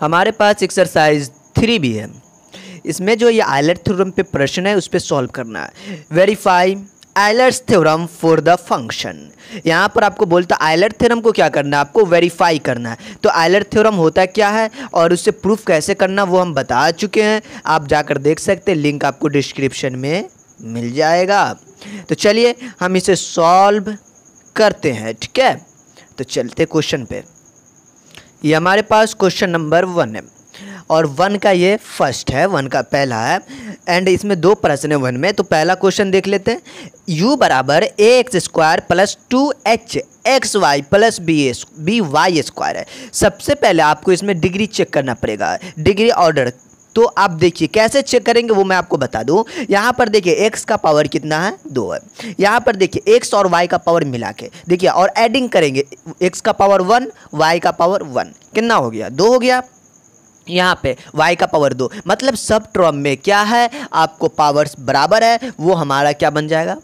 हमारे पास exercise three भी है। इसमें जो ये आइलर थ्योरम पे प्रश्न है, उस पर सॉल्व करना है। Verify Euler's theorem for the function यहाँ पर आपको बोलता आइलर थ्योरम को क्या करना है? आपको वेरीफाई करना है। तो आइलर थ्योरम होता क्या है? और उससे प्रूफ कैसे करना वो हम बता चुके हैं। आप जाकर देख सकते हैं लिंक आपको डिस्क्रिप्शन में मिल जाएगा। तो चलिए, हम इसे सॉल्व करते हैं, ठीक है? तो चलते क्वेश्चन पे। ये हमारे पास क्वेश्चन नंबर वन है। और वन का ये फ़र्स्ट है, वन का पहला है। एंड इसमें दो प्रश्न है वन में तो पहला क्वेश्चन देख लेते हैं। U बराबर A x square plus two H x y plus B B y square है। सबसे पहले आपको इसमें डिग्री चेक करना पड़ेगा। डिग्री ऑर्डर तो आप देखिए, कैसे चेक करेंगे वो मैं आपको बता दूँ। यहाँ पर देखिए, x का पावर कितना है? दो है। यहाँ पर देखिए, x और y का पावर मिला के। देखिए, और एडिंग करेंगे, x का पावर वन y का पावर वन कितना हो गया? दो हो गया। यहाँ पे y का पावर दो। मतलब सब ट्रम में क्या है? आपको पावर्स बराबर है, वो हमारा क्या बन जाएगा?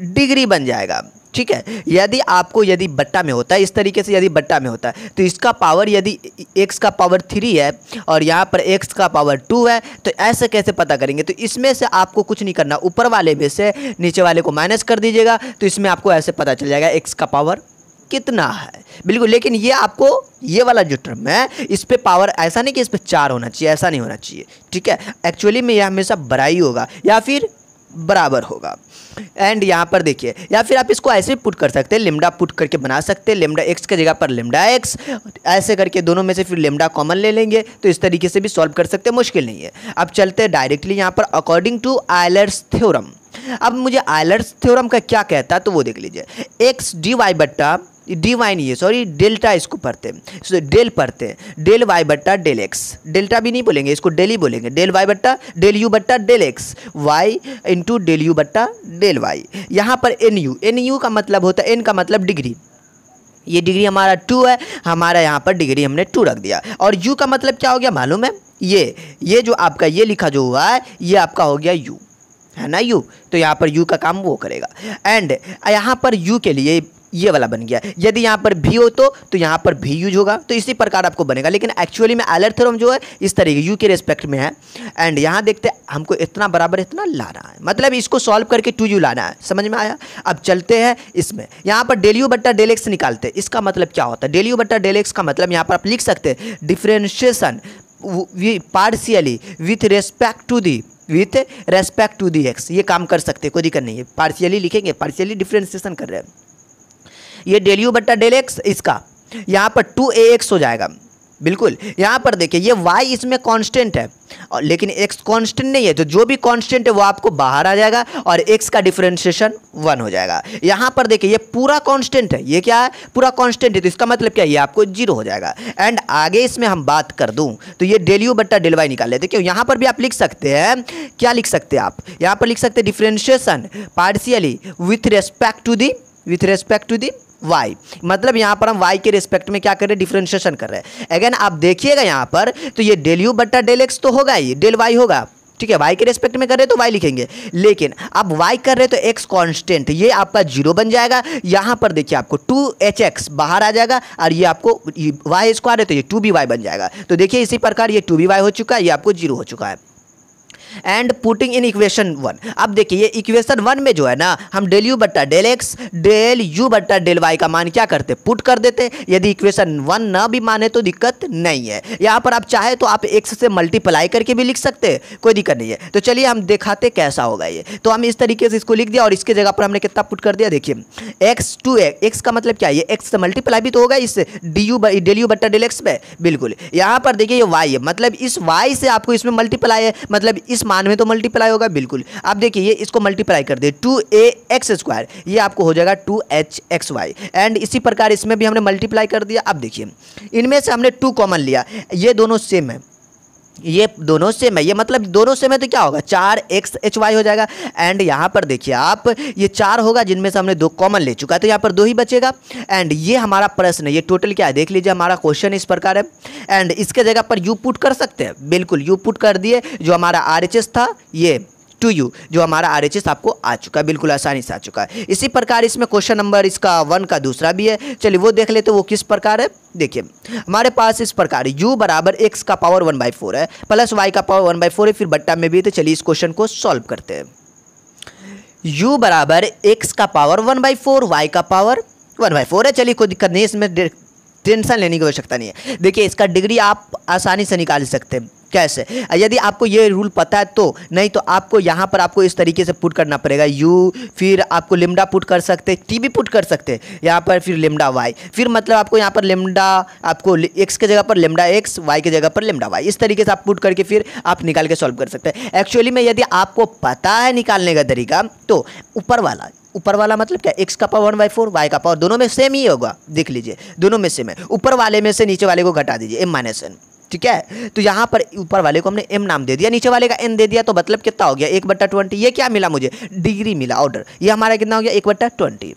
डिग्री बन जाएगा। ठीक है? यदि आपको यदि बट्टा में होता है, इस तरीके से यदि बट्टा में होता है तो इसका पावर यदि x का पावर थ्री है और यहाँ पर x का पावर टू है तो ऐसे कैसे पता करेंगे? तो इसमें से आपको कुछ नहीं करना, ऊपर वाले में से नीचे वाले को माइनस कर दीजिएगा तो इसमें आपको ऐसे पता चल जाएगा x का पावर कितना है। बिल्कुल, लेकिन ये आपको ये वाला जो टर्म है, इस पर पावर ऐसा नहीं कि इस पर चार होना चाहिए, ऐसा नहीं होना चाहिए, ठीक है? एक्चुअली में यह हमेशा ही होगा, या फिर बराबर होगा। एंड यहाँ पर देखिए, या फिर आप इसको ऐसे पुट कर सकते हैं लिमडा पुट करके बना सकते हैं लिमडा एक्स के जगह पर लिमडा एक्स ऐसे करके दोनों में से फिर लिमडा कॉमन ले लेंगे तो इस तरीके से भी सॉल्व कर सकते हैं, मुश्किल नहीं है। अब चलते हैं डायरेक्टली यहाँ पर अकॉर्डिंग टू आयलर्स थ्योरम अब मुझे आयलर्स थ्योरम का क्या कहता है तो वो देख लीजिए। एक्स डी वाई बट्टा डी वाई नहीं है सॉरी डेल्टा इसको पढ़ते हैं। डेल पढ़ते हैं। डेल वाई बट्टा डेल एक्स डेल्टा भी नहीं बोलेंगे, इसको डेल ही बोलेंगे। डेल वाई बट्टा डेल यू बट्टा del x y into del u बट्टा डेल वाई यहाँ पर एन यू एन यू का मतलब होता है एन का मतलब डिग्री ये डिग्री हमारा टू है, हमारा यहाँ पर डिग्री हमने टू रख दिया। और यू का मतलब क्या हो गया मालूम है? ये ये जो आपका, ये लिखा जो हुआ है, ये आपका हो गया यू है ना यू तो यहाँ पर यू का काम वो करेगा। एंड यहाँ पर यू के लिए ये वाला बन गया। यदि यहाँ पर भी हो तो तो यहाँ पर भी यूज़ होगा। तो इसी प्रकार आपको बनेगा। लेकिन एक्चुअली में एलर थ्योरम जो है, इस तरीके यू के रेस्पेक्ट में है। एंड यहाँ देखते हमको इतना बराबर, इतना लाना है। मतलब इसको सॉल्व करके टू यू लाना है। समझ में आया? अब चलते हैं इसमें। यहाँ पर डेल यू बट्टा डेलेक्स निकालते हैं। इसका मतलब क्या होता है? डेल यू बट्टा डेलेक्स का मतलब यहाँ पर आप लिख सकते हैं differentiation partially with respect to the with respect to the x ये काम कर सकते कोई दिक्कत नहीं है। पार्शियली लिखेंगे पार्शियली डिफ्रेंशिएशन कर रहे हैं। ये डेल यू बट्टा डेल एक्स इसका। यहाँ पर टू ए एक्स हो जाएगा। बिल्कुल। यहाँ पर देखिए, ये वाई इसमें कांस्टेंट है। और लेकिन एक्स कांस्टेंट नहीं है तो जो भी कांस्टेंट है वो आपको बाहर आ जाएगा और एक्स का डिफरेंशिएशन वन हो जाएगा। यहाँ पर देखिए, ये पूरा कांस्टेंट है। ये क्या है? पूरा कांस्टेंट है तो इसका मतलब क्या है? ये आपको ज़ीरो हो जाएगा। एंड आगे इसमें हम बात कर दूँ तो ये डेल यू बट्टा डेल वाई निकाल लेते क्यों यहाँ पर भी आप लिख सकते हैं। क्या लिख सकते हैं आप? यहाँ पर लिख सकते हैं differentiation partially with respect to the with respect to the y मतलब यहाँ पर हम वाई के रिस्पेक्ट में क्या कर रहे हैं? डिफ्रेंशिएशन कर रहे हैं। अगेन आप देखिएगा यहाँ पर तो ये डेल यू बट्टा डेल एक्स तो होगा ही डेल वाई होगा। ठीक है वाई के रेस्पेक्ट में कर रहे तो वाई लिखेंगे। लेकिन अब वाई कर रहे तो एक्स कांस्टेंट ये आपका ज़ीरो बन जाएगा। यहाँ पर देखिए आपको टू एच एक्स बाहर आ जाएगा और ये आपको वाई स्क्वायर है तो ये टू बी वाई बन जाएगा। तो देखिए इसी प्रकार ये टू बी वाई हो चुका है, ये आपको ज़ीरो हो चुका है। And putting in equation one अब देखिए, ये इक्वेशन वन में जो है ना, हम डेल यू बट्टा डेल एक्स डेल यू बट्टा डेल वाई का मान क्या करते? पुट कर देते। यदि इक्वेशन वन ना भी माने तो दिक्कत नहीं है। यहाँ पर आप चाहे तो आप एक्स से मल्टीप्लाई करके भी लिख सकते कोई दिक्कत नहीं है। तो चलिए, हम दिखाते कैसा होगा ये। तो हम इस तरीके से इसको लिख दिया और इसके जगह पर हमने कितना पुट कर दिया? देखिए एक्स टू एक्स का मतलब क्या है? एक्स से मल्टीप्लाई भी तो होगा इससे डी यू डेल यू बट्टा डेल एक्स में। बिल्कुल। यहाँ पर देखिए ये वाई है। मतलब इस वाई से आपको इसमें मल्टीप्लाई है। मतलब इस इस मान में तो मल्टीप्लाई होगा, बिल्कुल। आप देखिए, ये इसको मल्टीप्लाई कर दे टू ए एक्स स्क्वायर ये आपको हो जाएगा two h x y and इसी प्रकार इसमें भी हमने मल्टीप्लाई कर दिया। अब देखिए, इनमें से हमने टू कॉमन लिया। ये दोनों सेम है। ये दोनों सेम है ये मतलब दोनों सेम है तो क्या होगा? चार एक्स एच वाई हो जाएगा। एंड यहाँ पर देखिए आप, ये चार होगा, जिनमें से हमने दो कॉमन ले चुका है तो यहाँ पर दो ही बचेगा। एंड ये हमारा प्रश्न है, ये टोटल क्या है? देख लीजिए, हमारा क्वेश्चन इस प्रकार है। एंड इसके जगह पर यू पुट कर सकते हैं। बिल्कुल यू पुट कर दिए, जो हमारा आर था, ये टू यू जो हमारा आर एच एस आपको आ चुका है, बिल्कुल आसानी से आ चुका है। इसी प्रकार इसमें क्वेश्चन नंबर इसका वन का दूसरा भी है। चलिए वो देख लेते वो किस प्रकार है? देखिए, हमारे पास इस प्रकार u बराबर एक्स का पावर वन बाई फोर है प्लस y का पावर वन बाई फोर है, फिर बट्टा में भी तो चलिए इस क्वेश्चन को सॉल्व करते हैं। U बराबर एक्स का power one by four y का पावर वन बाई फोर है। चलिए कोई दिक्कत नहीं इसमें टेंशन लेने की आवश्यकता नहीं है। देखिए, इसका डिग्री आप आसानी से निकाल सकते हैं। कैसे? यदि आपको ये रूल पता है तो नहीं तो आपको यहाँ पर आपको इस तरीके से पुट करना पड़ेगा। यू फिर आपको लिमडा पुट कर सकते टी भी पुट कर सकते। यहाँ पर फिर लिमडा वाई फिर मतलब आपको यहाँ पर लिमडा आपको एक्स के जगह पर लिमडा एक्स वाई के जगह पर लिमडा वाई इस तरीके से आप पुट करके फिर आप निकाल के सॉल्व कर सकते हैं। एक्चुअली में यदि आपको पता है निकालने का तरीका तो ऊपर वाला ऊपर वाला मतलब क्या? एक्स का power one by four y का पावर दोनों में सेम ही होगा। देख लीजिए, दोनों में सेम है। ऊपर वाले में से नीचे वाले को घटा दीजिए एम माइनस एन ठीक है? तो यहाँ पर ऊपर वाले को हमने एम नाम दे दिया, नीचे वाले का एन दे दिया तो मतलब कितना हो गया? एक बट्टा ट्वेंटी ये क्या मिला मुझे? डिग्री मिला ऑर्डर ये हमारा कितना हो गया? एक बट्टा ट्वेंटी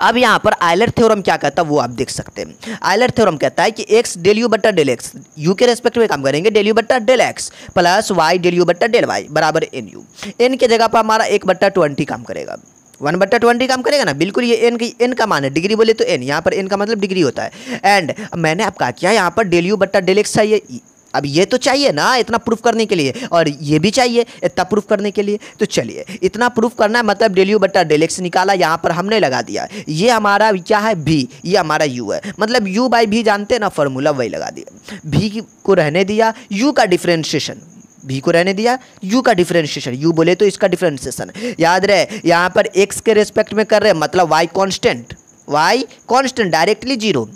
अब यहाँ पर आयलर थ्योरम क्या कहता है? वो आप देख सकते हैं। आयलर थ्योरम कहता है कि एक्स डेल यू बट्टा डेल एक्स यू के रेस्पेक्ट में काम करेंगे डेल यू बट्टा del x plus y del u बट्टा डेल वाई बराबर एन यू एन के जगह पर हमारा एक बट्टा ट्वेंटी काम करेगा। वन बट्टा ट्वेंटी काम करेगा ना? बिल्कुल ये एन की एन का मान है। डिग्री बोले तो एन यहाँ पर एन का मतलब डिग्री होता है। एंड मैंने आपका क्या यहाँ पर डेल यू बट्टा डेल एक्स चाहिए। अब ये तो चाहिए ना इतना प्रूफ करने के लिए। और ये भी चाहिए, इतना प्रूफ करने के लिए। तो चलिए, इतना प्रूफ करना है मतलब डेल यू बट्टा डेल एक्स निकाला, यहाँ पर हमने लगा दिया। ये हमारा क्या है? भी ये हमारा यू है। मतलब यू बाई भी जानते ना फॉर्मूला वही लगा दिया। भी को रहने दिया यू का डिफ्रेंशिएशन भी को रहने दिया यू का डिफ्रेंशिएशन यू बोले तो इसका डिफ्रेंशिएशन याद रहे, यहाँ पर एक्स के रेस्पेक्ट में कर रहे मतलब y constant y constant directly zero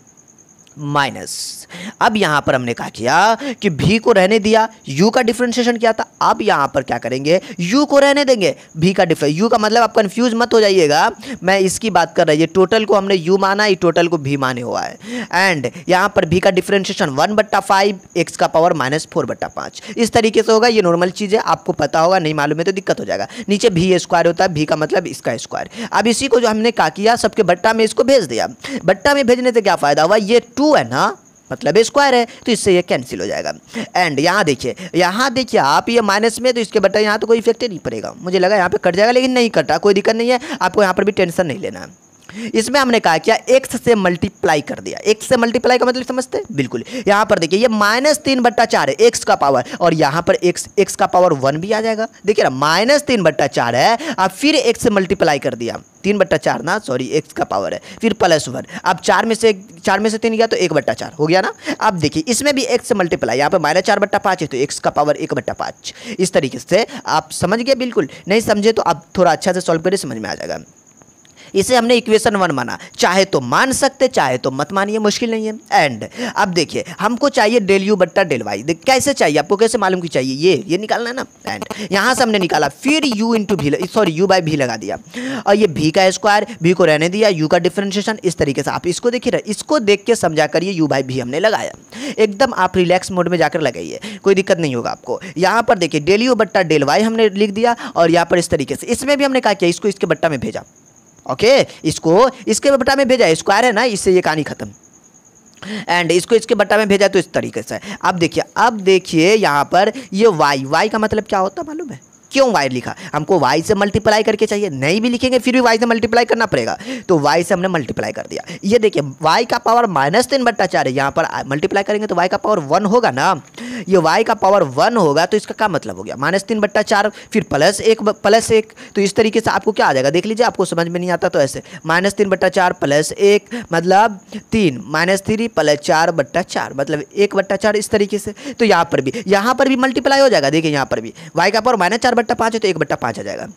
minus अब यहाँ पर हमने कहा किया कि भी को रहने दिया, यू का डिफ्रेंशिएशन क्या था, अब यहाँ पर क्या करेंगे? यू को रहने देंगे, भी का डिफरेंस यू का मतलब आप कंफ्यूज मत हो जाइएगा। मैं इसकी बात कर रही है टोटल को हमने यू माना, ये टोटल को भी माने हुआ है। एंड यहाँ पर भी का डिफ्रेंशिएशन वन बट्टा फाइव एक्स का पावर माइनस फोर बट्टा पाँच। इस तरीके से होगा, ये नॉर्मल चीज़ है, आपको पता होगा, नहीं मालूम है तो दिक्कत हो जाएगा। नीचे भी स्क्वायर होता है, भी का मतलब इसका स्क्वायर अब इसी को जो हमने कहा किया, सबके बट्टा में इसको भेज दिया। बट्टा में भेजने से क्या फ़ायदा हुआ? ये टू है ना? मतलब स्क्वायर है तो इससे ये कैंसिल हो जाएगा। एंड यहाँ देखिए यहाँ देखिए, आप ये माइनस में तो इसके बटा यहाँ तो कोई इफ़ेक्ट नहीं पड़ेगा। मुझे लगा यहाँ पे कट जाएगा, लेकिन नहीं कटा, कोई दिक्कत नहीं है। आपको यहाँ पर भी टेंशन नहीं लेना। है इसमें हमने कहा क्या एक्स से मल्टीप्लाई कर दिया। एक्स से मल्टीप्लाई का मतलब समझते बिल्कुल। यहाँ पर देखिए, ये माइनस तीन बट्टा चार है एक्स का पावर और यहाँ पर एक्स एक्स का पावर वन भी आ जाएगा। देखिए ना माइनस तीन बट्टा चार है, अब फिर एक्स से मल्टीप्लाई कर दिया। तीन बट्टा चार ना सॉरी एक्स का पावर है, फिर प्लस वन अब चार में से, चार में से तीन गया तो एक बट्टा चार, हो गया ना? अब देखिए, इसमें भी एक्स से मल्टीप्लाई यहाँ पर माइनस चार बट्टा पाँच है तो एक्स का पावर एक बट्टा पाँच। इस तरीके से आप समझ गए? बिल्कुल। नहीं समझे तो आप थोड़ा अच्छा से सॉल्व करिए, समझ में आ जाएगा। इसे हमने इक्वेशन वन माना। चाहे तो मान सकते, चाहे तो मत मानिए, मुश्किल नहीं है। एंड अब देखिए, हमको चाहिए डेल यू बट्टा डेल वाई कैसे चाहिए? आपको कैसे मालूम की चाहिए? ये ये निकालना है ना? एंड यहाँ से हमने निकाला। फिर यू इंटू भी सॉरी यू बाई भी लगा दिया। और ये भी का स्क्वायर भी को रहने दिया यू का डिफ्रेंशिएशन इस तरीके से आप इसको देखिए इसको देख के समझा करिए यू बाई भी हमने लगाया। एकदम आप रिलैक्स मोड में जाकर लगाइए। कोई दिक्कत नहीं होगा आपको। यहाँ पर देखिए डेल यू बट्टा डेल वाई हमने लिख दिया। और यहाँ पर इस तरीके से। इसमें भी हमने कहा कि इसको इसके बट्टा में भेजा। ओके इसको इसके बट्टा में भेजा स्क्वायर है ना, इससे ये कहानी खत्म। एंड इसको इसके बट्टा में भेजा तो इस तरीके से। अब देखिए अब देखिए यहाँ पर ये वाई वाई का मतलब क्या होता मालूम है? क्यों वाई लिखा? हमको वाई से मल्टीप्लाई करके चाहिए। नहीं भी लिखेंगे, फिर भी वाई से मल्टीप्लाई करना पड़ेगा। तो वाई से हमने मल्टीप्लाई कर दिया। ये देखिए वाई का पावर माइनस तीन बट्टा चार है। यहाँ पर मल्टीप्लाई करेंगे तो वाई का पावर वन होगा ना? ये वाई का पावर वन होगा तो इसका क्या मतलब हो गया? माइनस तीन बट्टा चार, फिर प्लस एक प्लस एक। तो इस तरीके से आपको क्या आ जाएगा? देख लीजिए, आपको समझ में नहीं आता तो ऐसे। माइनस तीन बट्टा चार प्लस एक मतलब तीन। माइनस थ्री प्लस चार बट्टा चार मतलब एक बट्टा चार इस तरीके से। तो यहाँ पर भी, यहाँ पर भी मल्टीप्लाई हो जाएगा। देखिए, यहाँ पर भी। वाई का पावर माइनस चार बट्टा पाँच है तो एक बट्टा पाँच आ जाएगा।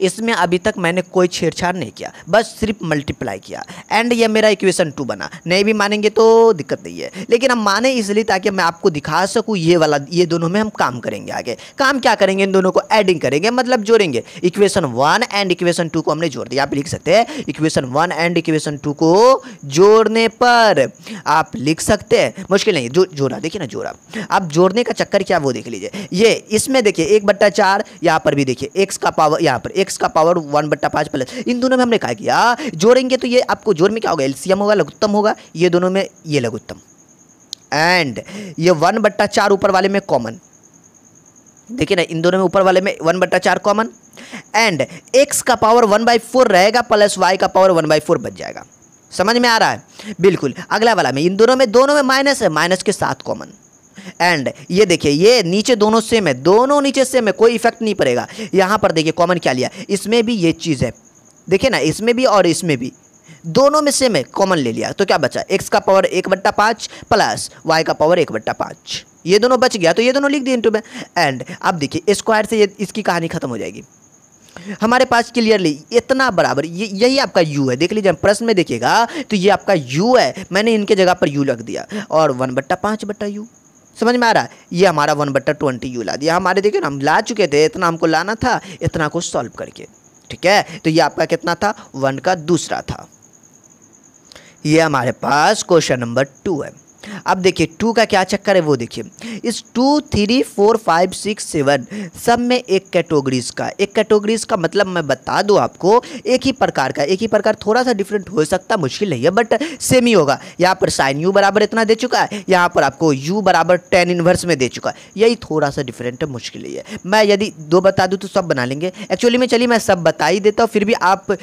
इसमें अभी तक मैंने कोई छेड़छाड़ नहीं किया, बस सिर्फ़ मल्टीप्लाई किया। एंड ये मेरा इक्वेशन टू बना। नहीं भी मानेंगे तो दिक्कत नहीं है। लेकिन हम माने इसलिए ताकि मैं आपको दिखा सकूँ ये वाला, ये दोनों में हम काम करेंगे आगे। काम क्या करेंगे? इन दोनों को एडिंग करेंगे मतलब जोड़ेंगे। Equation one and equation two को हमने जोड़ दिया। आप लिख सकते हैं equation one and equation two को जोड़ने पर आप लिख सकते हैं। मुश्किल नहीं, जो, जोड़ा। देखिए ना, जोड़ा। आप जोड़ने का चक्कर क्या, वो देख लीजिए। ये, इसमें देखिए, एक बट्टा चार, यहाँ पर भी देखिए एक्स का पावर यहाँ पर एक्स का पावर वन बट्टा पाँच प्लस इन दोनों में हमने कहा किया? जोड़ेंगे तो ये आपको जोड़ में क्या होगा? एलसीएम होगा, लघुत्तम होगा। ये दोनों में ये लघुत्तम। एंड ये वन बट्टा चार ऊपर वाले में कॉमन देखिए ना, इन दोनों में ऊपर वाले में वन बट्टा चार कॉमन एंड एक्स का पावर वन बाई फोर रहेगा प्लस वाई का पावर वन बाई फोर बच जाएगा। समझ में आ रहा है? बिल्कुल। अगला वाला में, इन दोनों में दोनों में माइनस है। माइनस के साथ कॉमन एंड ये देखिए, ये नीचे दोनों सेम है दोनों नीचे सेम है कोई इफ़ेक्ट नहीं पड़ेगा। यहाँ पर देखिए कॉमन क्या लिया? इसमें भी ये चीज़ है। देखिए ना, इसमें भी और इसमें भी। दोनों में सेम है कॉमन ले लिया। तो क्या बचा? एक्स का पावर एक बट्टा पाँच प्लस वाई का पावर एक बट्टा पाँच। ये दोनों बच गया तो ये दोनों लिख दिए इंटू में। एंड अब देखिए स्क्वायर से ये, इसकी कहानी खत्म हो जाएगी। हमारे पास क्लियरली इतना बराबर। ये, यही आपका यू है। देख लीजिए प्रश्न में देखिएगा तो ये आपका यू है। मैंने इनके जगह पर यू लग दिया। और वन बट्टा पाँच बट्टा यू समझ में आ रहा है? ये हमारा वन बट्टा ट्वेंटी यू ला दिया। हमारे देखिए ना, हम ला चुके थे, इतना हमको लाना था, इतना को सॉल्व करके। ठीक है? तो ये आपका कितना था? वन का दूसरा था। ये हमारे पास क्वेश्चन नंबर टू है। अब देखिए टू का क्या चक्कर है, वो देखिए। इस two three four five six seven सब में एक कैटेगरीज का। एक कैटेगरीज का मतलब मैं बता दूँ आपको, एक ही प्रकार का। एक ही प्रकार थोड़ा सा डिफरेंट हो सकता, मुश्किल नहीं है बट सेम ही होगा। यहाँ पर साइन यू बराबर इतना दे चुका है, यहाँ पर आपको यू बराबर टेन इनवर्स में दे चुका है। यही थोड़ा सा डिफरेंट मुश्किल ही है। मैं यदि दो बता दूँ तो सब बना लेंगे। एक्चुअली में चलिए, मैं सब बता ही देता हूँ, फिर भी आप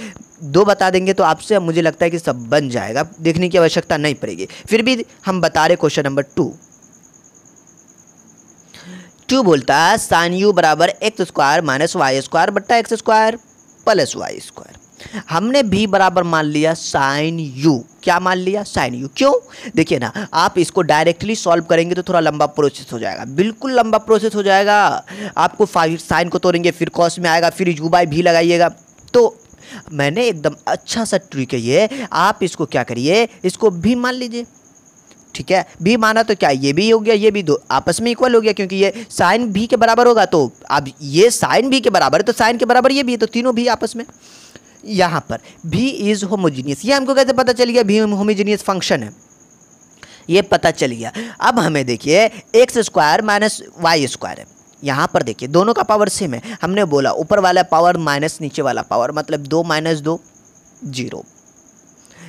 दो बता देंगे तो आपसे मुझे लगता है कि सब बन जाएगा। देखने की आवश्यकता नहीं पड़ेगी। फिर भी हम बता रहे क्वेश्चन नंबर टू। टू बोलता है साइन यू बराबर x square minus y square बट्टा x square plus y square हमने भी बराबर मान लिया साइन यू क्या मान लिया? साइन यू क्यों? देखिए ना, आप इसको डायरेक्टली सॉल्व करेंगे तो थोड़ा लंबा प्रोसेस हो जाएगा। बिल्कुल लंबा प्रोसेस हो जाएगा। आपको साइन को तोड़ेंगे, फिर कॉस में आएगा, फिर यू बाई भी लगाइएगा। तो मैंने एकदम अच्छा सा ट्रिक है। ये आप इसको क्या करिए? इसको भी मान लीजिए। ठीक है? भी माना तो क्या? ये भी हो गया, ये भी दो। आपस में इक्वल हो गया, क्योंकि ये साइन भी के बराबर होगा। तो अब ये साइन भी के बराबर है तो साइन के बराबर ये भी है तो तीनों भी आपस में। यहाँ पर भी इज़ होमोजीनियस ये हमको कैसे पता चल गया? भी होमोजीनियस फ़ंक्शन है। ये पता चल गया। अब हमें देखिए x square minus y square है। यहाँ पर देखिए, दोनों का पावर सेम है। हमने बोला, ऊपर वाला पावर माइनस नीचे वाला पावर मतलब दो माइनस दो ज़ीरो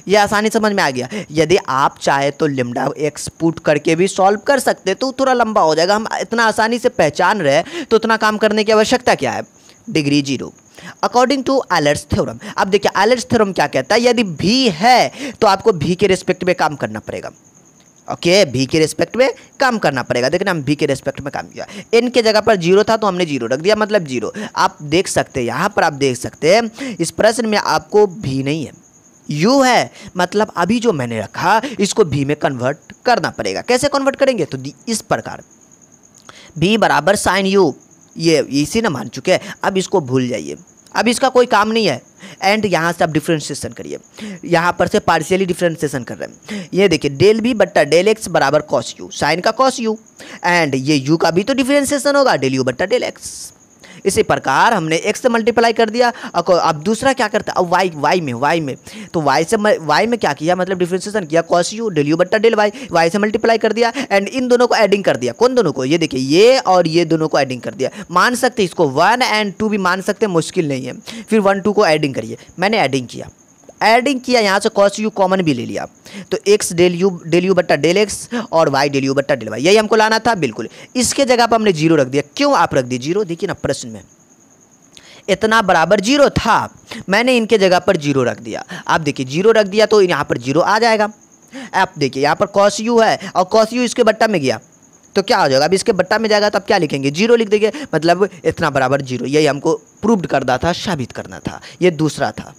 ये आसानी समझ में आ गया। यदि आप चाहे तो लिमडा एक्स पुट करके भी सॉल्व कर सकते तो थोड़ा लंबा हो जाएगा। हम इतना आसानी से पहचान रहे तो उतना काम करने की आवश्यकता क्या है? Degree zero. According to Euler's theorem अब देखिए एलर्स थ्योरम क्या कहता है? यदि भी है तो आपको भी के रिस्पेक्ट में काम करना पड़ेगा। ओके भी के रेस्पेक्ट में काम करना पड़ेगा। देखना हम भी के रेस्पेक्ट में काम किया। एन के जगह पर ज़ीरो था तो हमने ज़ीरो रख दिया मतलब ज़ीरो आप देख सकते हैं, यहाँ पर आप देख सकते हैं, इस प्रश्न में आपको भी नहीं है। यू है मतलब अभी जो मैंने रखा, इसको भी में कन्वर्ट करना पड़ेगा। कैसे कन्वर्ट करेंगे? तो इस प्रकार। भी बराबर साइन यू ये, इसी ना मान चुके हैं। अब इसको भूल जाइए। अब इसका कोई काम नहीं है। एंड यहाँ से आप डिफ्रेंशिएशन करिए। यहाँ पर से पार्शियली डिफ्रेंशिएशन कर रहे हैं। ये देखिए डेल बी बट्टा डेल एक्स बराबर कॉस यू साइन का कॉस यू एंड ये यू का भी तो डिफ्रेंशिएशन होगा डेल यू बट्टा डेल एक्स इसी प्रकार हमने एक से मल्टीप्लाई कर दिया। अब दूसरा क्या करता अब वाई वाई में वाई में। तो वाई से वाई में क्या किया? मतलब डिफ्रेंसिएशन किया। कॉस यू डेल यू बट्टा डेल वाई वाई से मल्टीप्लाई कर दिया एंड इन दोनों को एडिंग कर दिया। कौन दोनों को? ये देखिए, ये और ये दोनों को एडिंग कर दिया। मान सकते इसको वन एंड टू भी मान सकते मुश्किल नहीं है। फिर वन टू को एडिंग करिए। मैंने एडिंग किया। एडिंग किया, यहाँ से कॉस यू कॉमन भी ले लिया। तो x del u del u बट्टा डेल एक्स और वाई डेल यू बट्टा डेल वाई यही हमको लाना था, बिल्कुल। इसके जगह पर हमने ज़ीरो रख दिया। क्यों आप रख दिए? ज़ीरो देखिए ना, प्रश्न में। इतना बराबर ज़ीरो था, मैंने इनके जगह पर ज़ीरो रख दिया। आप देखिए ज़ीरो रख दिया तो यहाँ पर ज़ीरो आ जाएगा। आप देखिए, यहाँ पर कॉस यू है और कॉस यू इसके बट्टा में गया। तो क्या हो जाएगा? अब इसके बट्टा में जाएगा तो आप क्या लिखेंगे? ज़ीरो लिख देंगे। मतलब इतना बराबर ज़ीरो यही हमको प्रूव्ड करना था, साबित करना था। ये दूसरा था।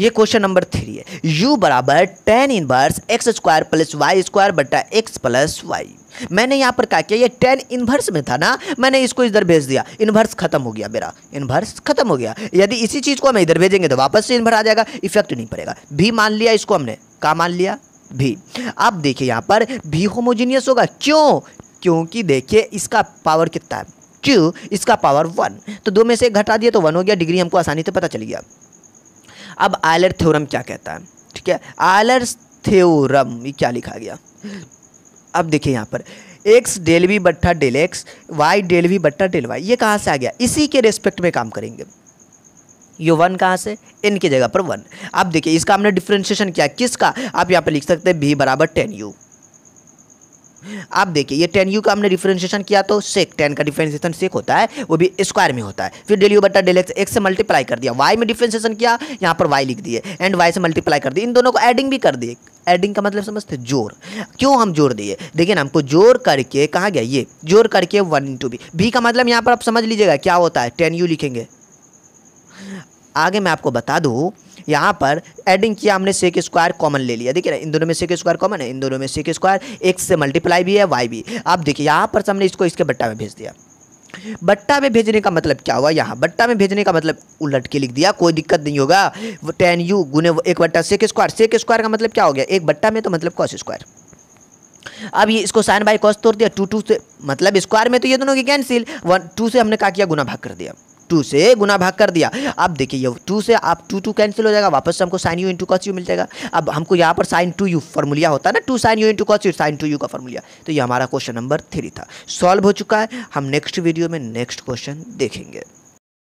ये क्वेश्चन नंबर थ्री है। u बराबर tan inverse x square plus y square बटा एक्स प्लस वाई मैंने यहाँ पर क्या किया ये टेन इनवर्स में था ना, मैंने इसको इधर भेज दिया। इनवर्स खत्म हो गया मेरा। इनवर्स खत्म हो गया। यदि इसी चीज़ को हम इधर भेजेंगे तो वापस से इनवर आ जाएगा इफ़ेक्ट नहीं पड़ेगा। भी मान लिया इसको हमने। कहा मान लिया? भी। अब देखिए यहाँ पर भी होमोजीनियस होगा। क्यों? क्योंकि देखिए इसका पावर कितना है। क्यों इसका पावर वन तो दो में से घटा दिया तो वन हो गया। डिग्री हमको आसानी से पता चल गया। अब आयलर थ्योरम क्या कहता है? ठीक है? आयलर थ्योरम, ये क्या लिखा गया? अब देखिए यहाँ पर एक्स डेल वी बट्टा del x y del v बट्टा डेल वाई ये कहाँ से आ गया? इसी के रेस्पेक्ट में काम करेंगे। यो वन कहाँ से? इन की जगह पर वन अब देखिए, इसका हमने डिफ्रेंशिएशन किया। किसका? आप यहाँ पर लिख सकते हैं बी बराबर टेन यू आप देखिए, ये टेन यू का हमने डिफ्रेंशिएशन किया तो सेक टेन का डिफ्रेंशिएशन सेक होता है, वो भी स्क्वायर में होता है। फिर डेल यू बटा डेल एक्स एक्स से मल्टीप्लाई कर दिया। वाई में डिफ्रेंशिएशन किया, यहाँ पर वाई लिख दिए। एंड वाई से मल्टीप्लाई कर दिए। इन दोनों को एडिंग भी कर दिए। एडिंग का मतलब समझते ज़ोर क्यों हम ज़ोर दिए? देखिए ना, हमको ज़ोर करके कहा गया, ये ज़ोर करके वन इंटू बी बी का मतलब यहाँ पर आप समझ लीजिएगा, क्या होता है? टेन यू लिखेंगे। आगे मैं आपको बता दूँ यहाँ पर एडिंग किया हमने सेक स्क्वायर कॉमन ले लिया। देखिए ना, इन दोनों में सेक स्क्वायर कॉमन है, इन दोनों में सेक स्क्वायर एक्स से मल्टीप्लाई भी है वाई भी। आप देखिए, यहाँ पर हमने इसको इसके बट्टा में भेज दिया। बट्टा में भेजने का मतलब क्या हुआ? यहाँ बट्टा में भेजने का मतलब उलट के लिख दिया, कोई दिक्कत नहीं होगा। टेन यू गुने एक बट्टा सेक स्क्वायर सेक स्क्वायर का मतलब क्या हो गया? एक बट्टा में तो मतलब कॉस स्क्वायर अब ये इसको साइन बाई कॉस तोड़ दिया टू टू से मतलब स्क्वायर में तो ये दोनों की कैंसिल वन टू से हमने क्या किया? गुना भाग कर दिया। टू से गुना भाग कर दिया। अब देखिए, ये टू से आप टू टू कैंसिल हो जाएगा, वापस से हमको sine u into cos u मिल जाएगा। अब हमको यहाँ पर साइन टू यू फॉर्मूलिया होता है ना two sine u into cos u sine two u का फॉर्मूलिया तो ये हमारा क्वेश्चन नंबर थ्री था। सॉल्व हो चुका है। हम नेक्स्ट वीडियो में नेक्स्ट क्वेश्चन देखेंगे।